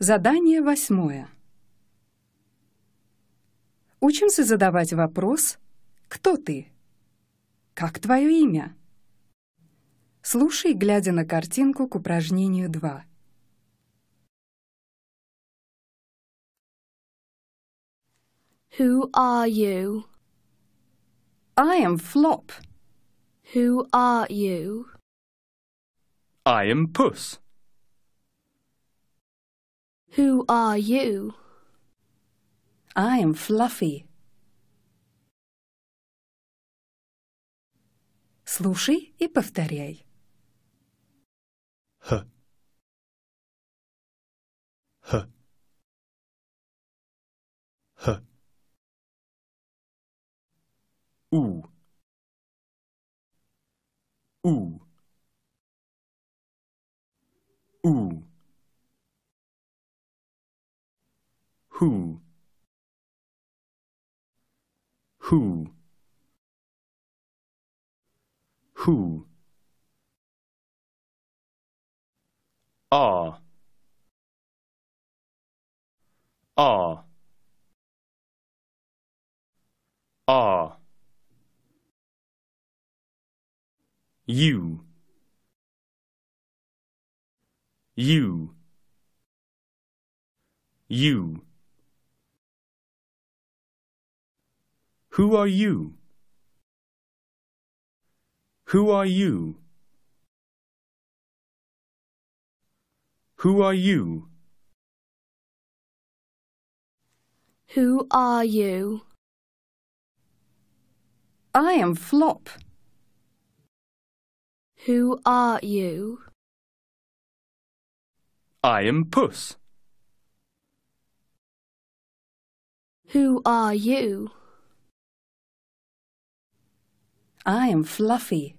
Задание восьмое. Учимся задавать вопрос «Кто ты?», «Как твое имя?». Слушай, глядя на картинку к упражнению 2. Who are you? I am Flop. Who are you? I am Puss. Who are you? I am Fluffy. Слушай и повторяй. H. H. H. Ooh. Ooh. Ooh. Who? Who? Who? Are. Are. Are. You. You. You. Who are you? Who are you? Who are you? Who are you? I am Flop. Who are you? I am Puss. Who are you? I am Fluffy.